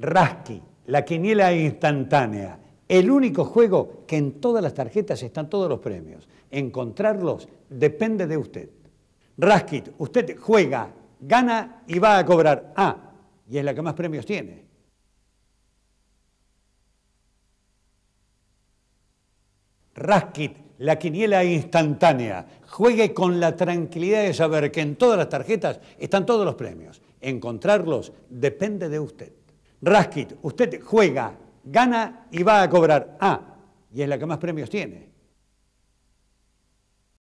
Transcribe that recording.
Rasky, la quiniela instantánea. El único juego que en todas las tarjetas están todos los premios. Encontrarlos depende de usted. Raskit, usted juega, gana y va a cobrar. Ah, y es la que más premios tiene. Raskit, la quiniela instantánea. Juegue con la tranquilidad de saber que en todas las tarjetas están todos los premios. Encontrarlos depende de usted. Raskit, usted juega, gana y va a cobrar. Ah, y es la que más premios tiene.